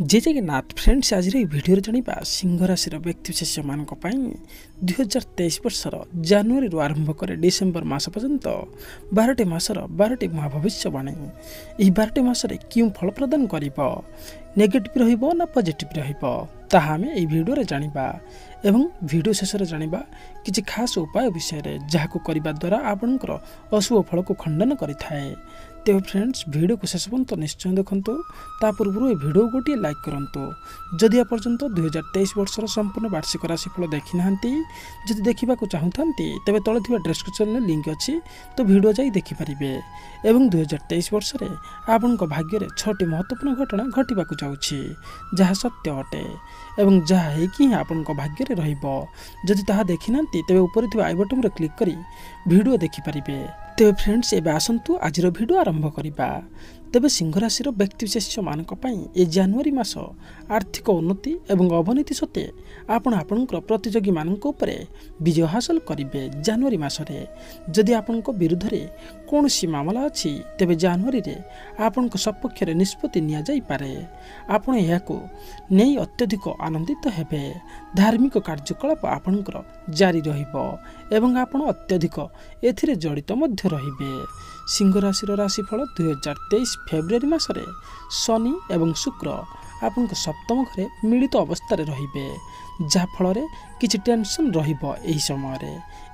ଜୟ Jagannath friends ଆଜିର ଏହି ଭିଡ଼ିଓରେ ଜାଣିବା ସିଂହ ରାଶିର ବ୍ୟକ୍ତିବିଶେଷମାନଙ୍କ ପାଇଁ ଦୁଇହଜାର ତେଇଶ ବର୍ଷର ଜାନୁଆରୀରୁ ଆରମ୍ଭ କରି ଡିସେମ୍ବର ମାସ ପର୍ଯ୍ୟନ୍ତ ବାରଟି ମାସର ବାରଟି ମହାଭବିଷ୍ୟବାଣୀ ଏହି ବାରଟି ମାସରେ କେଉଁ ଫଳ ପ୍ରଦାନ କରିବ ନେଗେଟିଭ୍ ରହିବ ନା ପଜିଟିଭ୍ ରହିବ? ତାହା ଆମେ ଏହି ଭିଡ଼ିଓରେ ଜାଣିବା ଏବଂ ଭିଡ଼ିଓ ଶେଷରେ ଜାଣିବା କିଛି ଖାସ୍ ଉପାୟ ବିଷୟରେ ଯାହାକୁ କରିବା ଦ୍ୱାରା ଆପଣଙ୍କର ଅଶୁଭ ଫଳକୁ ଖଣ୍ଡନ କରିଥାଏ। ତେବେ ଫ୍ରେଣ୍ଡସ୍ ଭିଡ଼ିଓକୁ ଶେଷ ପର୍ଯ୍ୟନ୍ତ ନିଶ୍ଚୟ ଦେଖନ୍ତୁ। ତା ପୂର୍ବରୁ ଏହି ଭିଡ଼ିଓ ଗୋଟିଏ ଲାଇକ୍ କରନ୍ତୁ। ଯଦି ଏପର୍ଯ୍ୟନ୍ତ ଦୁଇହଜାର ତେଇଶ ବର୍ଷର ସମ୍ପୂର୍ଣ୍ଣ ବାର୍ଷିକ ରାଶିଫଳ ଦେଖିନାହାନ୍ତି ଯଦି ଦେଖିବାକୁ ଚାହୁଁଥାନ୍ତି ତେବେ ତଳେ ଥିବା ଡେସ୍କ୍ରିପ୍ସନ୍ରେ ଲିଙ୍କ୍ ଅଛି ତ ଭିଡ଼ିଓ ଯାଇ ଦେଖିପାରିବେ। ଏବଂ ଦୁଇହଜାର ତେଇଶ ବର୍ଷରେ ଆପଣଙ୍କ ଭାଗ୍ୟରେ ଛଅଟି ମହତ୍ତ୍ୱପୂର୍ଣ୍ଣ ଘଟଣା ଘଟିବାକୁ ଯାଉଛି। ଯାହା ସତ୍ୟ ଅଟେ ଏବଂ ଯାହା ହେଇକି ହିଁ ଆପଣଙ୍କ ଭାଗ୍ୟରେ ରହିବ। ଯଦି ତାହା ଦେଖିନାହାନ୍ତି ତେବେ ଉପରେ ଥିବା ଆଇ ବଟନ୍ରେ କ୍ଲିକ୍ କରି ଭିଡ଼ିଓ ଦେଖିପାରିବେ। ତେବେ ଫ୍ରେଣ୍ଡସ୍ ଏବେ ଆସନ୍ତୁ। ଆଜିର ଭିଡ଼ିଓ ଆରମ୍ଭ କରିବା। ତେବେ ସିଂହ ରାଶିର ବ୍ୟକ୍ତିବିଶେଷମାନଙ୍କ ପାଇଁ ଏ ଜାନୁଆରୀ ମାସ ଆର୍ଥିକ ଉନ୍ନତି ଏବଂ ଅବନତି ସତ୍ତ୍ୱେ ଆପଣ ଆପଣଙ୍କର ପ୍ରତିଯୋଗୀମାନଙ୍କ ଉପରେ ବିଜୟ ହାସଲ କରିବେ ଜାନୁଆରୀ ମାସରେ। ଯଦି ଆପଣଙ୍କ ବିରୁଦ୍ଧରେ କୌଣସି ମାମଲା ଅଛି ତେବେ ଜାନୁଆରୀରେ ଆପଣଙ୍କ ସପକ୍ଷରେ ନିଷ୍ପତ୍ତି ନିଆଯାଇପାରେ। ଆପଣ ଏହାକୁ ନେଇ ଅତ୍ୟଧିକ ଆନନ୍ଦିତ ହେବେ। ଧାର୍ମିକ କାର୍ଯ୍ୟକଳାପ ଆପଣଙ୍କର ଜାରି ରହିବ ଏବଂ ଆପଣ ଅତ୍ୟଧିକ ଏଥିରେ ଜଡ଼ିତ ମଧ୍ୟ ରହିବେ। ସିଂହ ରାଶିର ରାଶିଫଳ ଦୁଇହଜାର ତେଇଶ ଫେବୃଆରୀ ମାସରେ ଶନି ଏବଂ ଶୁକ୍ର ଆପଣଙ୍କ ସପ୍ତମ ଘରେ ମିଳିତ ଅବସ୍ଥାରେ ରହିବେ ଯାହାଫଳରେ କିଛି ଟେନସନ୍ ରହିବ ଏହି ସମୟରେ।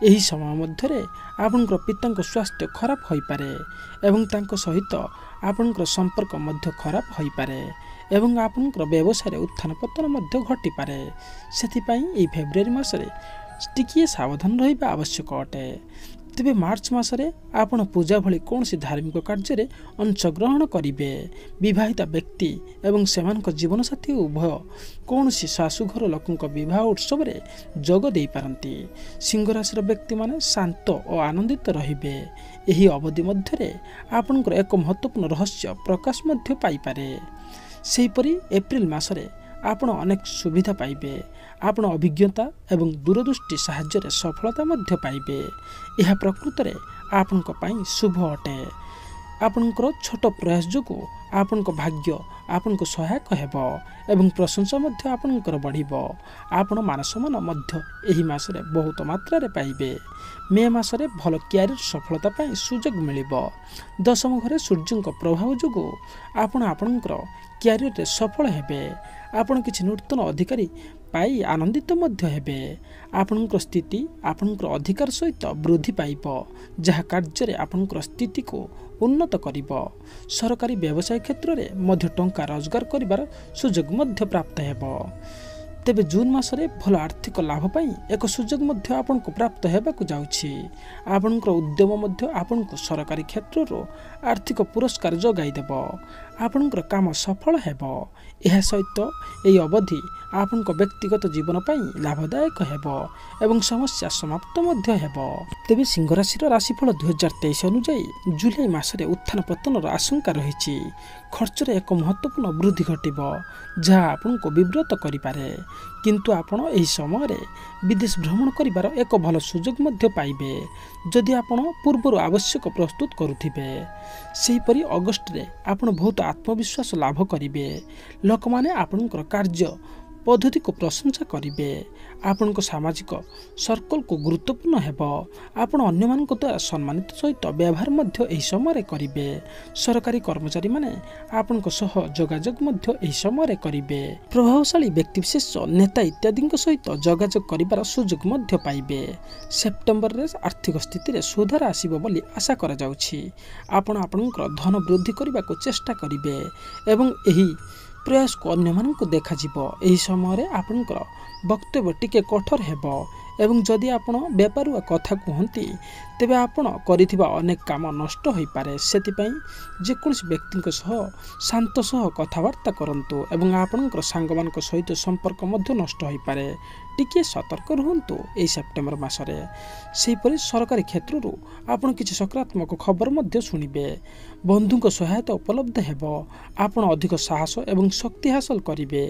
ଏହି ସମୟ ମଧ୍ୟରେ ଆପଣଙ୍କର ପିତାଙ୍କ ସ୍ୱାସ୍ଥ୍ୟ ଖରାପ ହୋଇପାରେ ଏବଂ ତାଙ୍କ ସହିତ ଆପଣଙ୍କର ସମ୍ପର୍କ ମଧ୍ୟ ଖରାପ ହୋଇପାରେ ଏବଂ ଆପଣଙ୍କର ବ୍ୟବସାୟରେ ଉତ୍ଥାନ ପତନ ମଧ୍ୟ ଘଟିପାରେ। ସେଥିପାଇଁ ଏହି ଫେବୃଆରୀ ମାସରେ ଟିକିଏ ସାବଧାନ ରହିବା ଆବଶ୍ୟକ ଅଟେ। ତେବେ ମାର୍ଚ୍ଚ ମାସରେ ଆପଣ ପୂଜା ଭଳି କୌଣସି ଧାର୍ମିକ କାର୍ଯ୍ୟରେ ଅଂଶଗ୍ରହଣ କରିବେ। ବିବାହିତା ବ୍ୟକ୍ତି ଏବଂ ସେମାନଙ୍କ ଜୀବନସାଥୀ ଉଭୟ କୌଣସି ଶାଶୁଘର ଲୋକଙ୍କ ବିବାହ ଉତ୍ସବରେ ଯୋଗ ଦେଇପାରନ୍ତି। ସିଂହ ରାଶିର ବ୍ୟକ୍ତିମାନେ ଶାନ୍ତ ଓ ଆନନ୍ଦିତ ରହିବେ। ଏହି ଅବଧି ମଧ୍ୟରେ ଆପଣଙ୍କର ଏକ ମହତ୍ତ୍ୱପୂର୍ଣ୍ଣ ରହସ୍ୟ ପ୍ରକାଶ ମଧ୍ୟ ପାଇପାରେ। ସେହିପରି ଏପ୍ରିଲ ମାସରେ ଆପଣ ଅନେକ ସୁବିଧା ପାଇବେ ଆପଣ ଅଭିଜ୍ଞତା ଏବଂ ଦୂରଦୃଷ୍ଟି ସାହାଯ୍ୟରେ ସଫଳତା ମଧ୍ୟ ପାଇବେ ଏହା ପ୍ରକୃତରେ ଆପଣଙ୍କ ପାଇଁ ଶୁଭ ଅଟେ। ଆପଣଙ୍କର ଛୋଟ ପ୍ରୟାସ ଯୋଗୁଁ ଆପଣଙ୍କ ଭାଗ୍ୟ ଆପଣଙ୍କୁ ସହାୟକ ହେବ ଏବଂ ପ୍ରଶଂସା ମଧ୍ୟ ଆପଣଙ୍କର ବଢ଼ିବ ଆପଣ ମାନସମାନ ମଧ୍ୟ ଏହି ମାସରେ ବହୁତ ମାତ୍ରାରେ ପାଇବେ ମେ ମାସରେ ଭଲ କ୍ୟାରିୟର ସଫଳତା ପାଇଁ ସୁଯୋଗ ମିଳିବ ଦଶମ ଘରେ ସୂର୍ଯ୍ୟଙ୍କ ପ୍ରଭାବ ଯୋଗୁଁ ଆପଣ ଆପଣଙ୍କର କ୍ୟାରିୟରରେ ସଫଳ ହେବେ ଆପଣ କିଛି ନୂତନ ଅଧିକାରୀ ପାଇ ଆନନ୍ଦିତ ମଧ୍ୟ ହେବେ ଆପଣଙ୍କର ସ୍ଥିତି ଆପଣଙ୍କର ଅଧିକାର ସହିତ ବୃଦ୍ଧି ପାଇବ ଯାହା କାର୍ଯ୍ୟରେ ଆପଣଙ୍କର ସ୍ଥିତିକୁ ଉନ୍ନତ କରିବ ସରକାରୀ ବ୍ୟବସାୟ କ୍ଷେତ୍ରରେ ମଧ୍ୟ ଟଙ୍କା ରୋଜଗାର କରିବାର ସୁଯୋଗ ମଧ୍ୟ ପ୍ରାପ୍ତ ହେବ ତେବେ ଜୁନ୍ ମାସରେ ଭଲ ଆର୍ଥିକ ଲାଭ ପାଇଁ ଏକ ସୁଯୋଗ ମଧ୍ୟ ଆପଣଙ୍କୁ ପ୍ରାପ୍ତ ହେବାକୁ ଯାଉଛି। ଆପଣଙ୍କର ଉଦ୍ୟମ ମଧ୍ୟ ଆପଣଙ୍କୁ ସରକାରୀ କ୍ଷେତ୍ରରୁ ଆର୍ଥିକ ପୁରସ୍କାର ଯୋଗାଇ ଦେବ। ଆପଣଙ୍କର କାମ ସଫଳ ହେବ। ଏହା ସହିତ ଏହି ଅବଧି ଆପଣଙ୍କ ବ୍ୟକ୍ତିଗତ ଜୀବନ ପାଇଁ ଲାଭଦାୟକ ହେବ ଏବଂ ସମସ୍ୟା ସମାପ୍ତ ମଧ୍ୟ ହେବ। ତେବେ ସିଂହ ରାଶିର ରାଶିଫଳ ଦୁଇହଜାର ତେଇଶ ଅନୁଯାୟୀ ଜୁଲାଇ ମାସରେ ଉତ୍ଥାନ ପତନର ଆଶଙ୍କା ରହିଛି। ଖର୍ଚ୍ଚରେ ଏକ ମହତ୍ତ୍ୱପୂର୍ଣ୍ଣ ବୃଦ୍ଧି ଘଟିବ ଯାହା ଆପଣଙ୍କୁ ବିବ୍ରତ କରିପାରେ। କିନ୍ତୁ ଆପଣ ଏହି ସମୟରେ ବିଦେଶ ଭ୍ରମଣ କରିବାର ଏକ ଭଲ ସୁଯୋଗ ମଧ୍ୟ ପାଇବେ। ଯଦି ଆପଣ ପୂର୍ବରୁ ଆବଶ୍ୟକ ପ୍ରସ୍ତୁତ କରୁଥିବେ ସେହିପରି ଅଗଷ୍ଟରେ ଆପଣ ବହୁତ ଆତ୍ମବିଶ୍ୱାସ ଲାଭ କରିବେ। ଲୋକମାନେ ଆପଣଙ୍କର କାର୍ଯ୍ୟ ପଦ୍ଧତିକୁ ପ୍ରଶଂସା କରିବେ। ଆପଣଙ୍କ ସାମାଜିକ ସର୍କଲକୁ ଗୁରୁତ୍ୱପୂର୍ଣ୍ଣ ହେବ। ଆପଣ ଅନ୍ୟମାନଙ୍କ ଦ୍ୱାରା ସମ୍ମାନିତ ସହିତ ବ୍ୟବହାର ମଧ୍ୟ ଏହି ସମୟରେ କରିବେ। ସରକାରୀ କର୍ମଚାରୀମାନେ ଆପଣଙ୍କ ସହ ଯୋଗାଯୋଗ ମଧ୍ୟ ଏହି ସମୟରେ କରିବେ। ପ୍ରଭାବଶାଳୀ ବ୍ୟକ୍ତିବିଶେଷ ନେତା ଇତ୍ୟାଦିଙ୍କ ସହିତ ଯୋଗାଯୋଗ କରିବାର ସୁଯୋଗ ମଧ୍ୟ ପାଇବେ। ସେପ୍ଟେମ୍ବରରେ ଆର୍ଥିକ ସ୍ଥିତିରେ ସୁଧାର ଆସିବ ବୋଲି ଆଶା କରାଯାଉଛି। ଆପଣ ଆପଣଙ୍କର ଧନ ବୃଦ୍ଧି କରିବାକୁ ଚେଷ୍ଟା କରିବେ ଏବଂ ଏହି ପ୍ରୟାସକୁ ଅନ୍ୟମାନଙ୍କୁ ଦେଖାଯିବ। ଏହି ସମୟରେ ଆପଣଙ୍କର ବକ୍ତବ୍ୟ ଟିକେ କଠୋର ହେବ ଏବଂ ଯଦି ଆପଣ ବେପାରୁଆ କଥା କୁହନ୍ତି ତେବେ ଆପଣ କରିଥିବା ଅନେକ କାମ ନଷ୍ଟ ହୋଇପାରେ। ସେଥିପାଇଁ ଯେକୌଣସି ବ୍ୟକ୍ତିଙ୍କ ସହ ଶାନ୍ତ ସହ କଥାବାର୍ତ୍ତା କରନ୍ତୁ ଏବଂ ଆପଣଙ୍କର ସାଙ୍ଗମାନଙ୍କ ସହିତ ସମ୍ପର୍କ ମଧ୍ୟ ନଷ୍ଟ ହୋଇପାରେ। ଟିକିଏ ସତର୍କ ରୁହନ୍ତୁ ଏହି ସେପ୍ଟେମ୍ବର ମାସରେ। ସେହିପରି ସରକାରୀ କ୍ଷେତ୍ରରୁ ଆପଣ କିଛି ସକାରାତ୍ମକ ଖବର ମଧ୍ୟ ଶୁଣିବେ। ବନ୍ଧୁଙ୍କ ସହାୟତା ଉପଲବ୍ଧ ହେବ। ଆପଣ ଅଧିକ ସାହସ ଏବଂ ଶକ୍ତି ହାସଲ କରିବେ।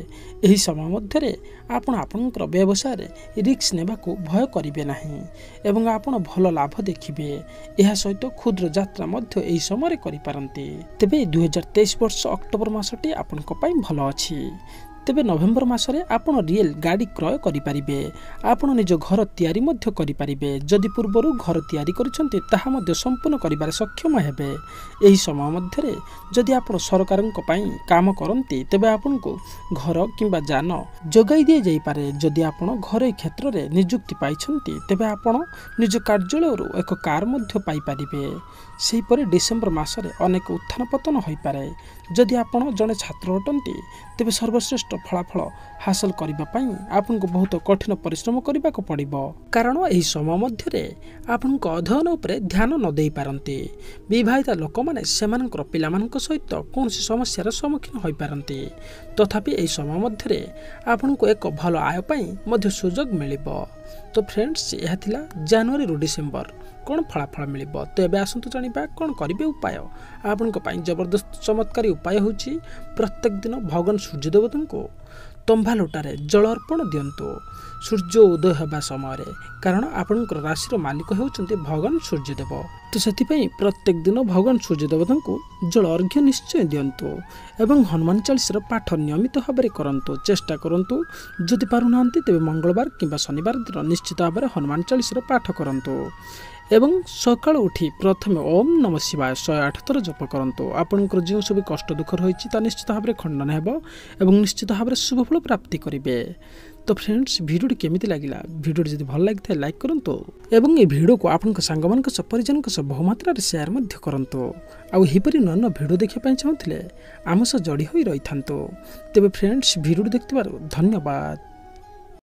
ଏହି ସମୟ ମଧ୍ୟରେ ଆପଣ ଆପଣଙ୍କର ବ୍ୟବସାୟରେ ରିକ୍ସ ନେବାକୁ ଭୟ କରିବେ ନାହିଁ ଏବଂ ଆପଣ ଭଲ ଲାଭ ଦେଖିବେ। ଏହା ସହିତ କ୍ଷୁଦ୍ର ଯାତ୍ରା ମଧ୍ୟ ଏହି ସମୟରେ କରିପାରନ୍ତି। ତେବେ ଦୁଇହଜାର ତେଇଶ ବର୍ଷ ଅକ୍ଟୋବର ମାସଟି ଆପଣଙ୍କ ପାଇଁ ଭଲ ଅଛି। ତେବେ ନଭେମ୍ବର ମାସରେ ଆପଣ ରିଏଲ୍ ଗାଡ଼ି କ୍ରୟ କରିପାରିବେ। ଆପଣ ନିଜ ଘର ତିଆରି ମଧ୍ୟ କରିପାରିବେ। ଯଦି ପୂର୍ବରୁ ଘର ତିଆରି କରିଛନ୍ତି ତାହା ମଧ୍ୟ ସମ୍ପୂର୍ଣ୍ଣ କରିବାରେ ସକ୍ଷମ ହେବେ। ଏହି ସମୟ ମଧ୍ୟରେ ଯଦି ଆପଣ ସରକାରଙ୍କ ପାଇଁ କାମ କରନ୍ତି ତେବେ ଆପଣଙ୍କୁ ଘର କିମ୍ବା ଯାନ ଯୋଗାଇ ଦିଆଯାଇପାରେ। ଯଦି ଆପଣ ଘରୋଇ କ୍ଷେତ୍ରରେ ନିଯୁକ୍ତି ପାଇଛନ୍ତି ତେବେ ଆପଣ ନିଜ କାର୍ଯ୍ୟାଳୟରୁ ଏକ କାର୍ ମଧ୍ୟ ପାଇପାରିବେ। ସେହିପରି ଡିସେମ୍ବର ମାସରେ ଅନେକ ଉତ୍ଥାନ ପତନ ହୋଇପାରେ। ଯଦି ଆପଣ ଜଣେ ଛାତ୍ର ଅଟନ୍ତି ତେବେ ସର୍ବଶ୍ରେଷ୍ଠ ଫଳାଫଳ ହାସଲ କରିବା ପାଇଁ ଆପଣଙ୍କୁ ବହୁତ କଠିନ ପରିଶ୍ରମ କରିବାକୁ ପଡ଼ିବ। କାରଣ ଏହି ସମୟ ମଧ୍ୟରେ ଆପଣଙ୍କ ଅଧ୍ୟୟନ ଉପରେ ଧ୍ୟାନ ନ ଦେଇପାରନ୍ତି ବିବାହିତ ଲୋକମାନେ ସେମାନଙ୍କର ପିଲାମାନଙ୍କ ସହିତ କୌଣସି ସମସ୍ୟାର ସମ୍ମୁଖୀନ ହୋଇପାରନ୍ତି। ତଥାପି ଏହି ସମୟ ମଧ୍ୟରେ ଆପଣଙ୍କୁ ଏକ ଭଲ ଆୟ ପାଇଁ ମଧ୍ୟ ସୁଯୋଗ ମିଳିବ। ତ ଫ୍ରେଣ୍ଡସ୍ ଏହା ଥିଲା ଜାନୁଆରୀରୁ ଡିସେମ୍ବର। କ'ଣ ଫଳାଫଳ ମିଳିବ? ତ ଏବେ ଆସନ୍ତୁ ଜାଣିବା କ'ଣ କରିବେ ଉପାୟ। ଆପଣଙ୍କ ପାଇଁ ଜବରଦସ୍ତ ଚମତ୍କାରୀ ଉପାୟ ହେଉଛି ପ୍ରତ୍ୟେକ ଦିନ ଭଗବାନ ସୂର୍ଯ୍ୟଦେବତାଙ୍କୁ ତମ୍ଭା ଲୋଟାରେ ଜଳ ଅର୍ପଣ ଦିଅନ୍ତୁ। ସୂର୍ଯ୍ୟ ଉଦୟ ହେବା ସମୟରେ। କାରଣ ଆପଣଙ୍କର ରାଶିର ମାଲିକ ହେଉଛନ୍ତି ଭଗବାନ ସୂର୍ଯ୍ୟଦେବ। ତ ସେଥିପାଇଁ ପ୍ରତ୍ୟେକ ଦିନ ଭଗବାନ ସୂର୍ଯ୍ୟଦେବତାଙ୍କୁ ଜଳ ଅର୍ଘ୍ୟ ନିଶ୍ଚୟ ଦିଅନ୍ତୁ ଏବଂ ହନୁମାନ ଚାଳିଶାର ପାଠ ନିୟମିତ ଭାବରେ କରନ୍ତୁ ଚେଷ୍ଟା କରନ୍ତୁ। ଯଦି ପାରୁନାହାନ୍ତି ତେବେ ମଙ୍ଗଳବାର କିମ୍ବା ଶନିବାର ଦିନ ନିଶ୍ଚିତ ଭାବରେ ହନୁମାନ ଚାଳିଶାର ପାଠ କରନ୍ତୁ। ଏବଂ ସକାଳୁ ଉଠି ପ୍ରଥମେ ଓମ୍ ନମ ଶିବାୟ ଶହେ ଆଠ ଥର ଜପ କରନ୍ତୁ। ଆପଣଙ୍କର ଯେଉଁ ସବୁ କଷ୍ଟ ଦୁଃଖ ରହିଛି ତା ନିଶ୍ଚିତ ଭାବରେ ଖଣ୍ଡନ ହେବ ଏବଂ ନିଶ୍ଚିତ ଭାବରେ ଶୁଭଫଳ ପ୍ରାପ୍ତି କରିବେ। ତ ଫ୍ରେଣ୍ଡସ୍ ଭିଡ଼ିଓଟି କେମିତି ଲାଗିଲା? ଭିଡ଼ିଓଟି ଯଦି ଭଲ ଲାଗିଥାଏ ଲାଇକ୍ କରନ୍ତୁ ଏବଂ ଏ ଭିଡ଼ିଓକୁ ଆପଣଙ୍କ ସାଙ୍ଗମାନଙ୍କ ସହ ପରିଜନଙ୍କ ସହ ବହୁମାତ୍ରାରେ ସେୟାର ମଧ୍ୟ କରନ୍ତୁ। ଆଉ ଏହିପରି ନୂଆ ନୂଆ ଭିଡ଼ିଓ ଦେଖିବା ପାଇଁ ଚାହୁଁଥିଲେ ଆମ ସହ ଯୋଡ଼ି ହୋଇ ରହିଥାନ୍ତୁ। ତେବେ ଫ୍ରେଣ୍ଡସ୍ ଭିଡ଼ିଓଟି ଦେଖିଥିବାରୁ ଧନ୍ୟବାଦ।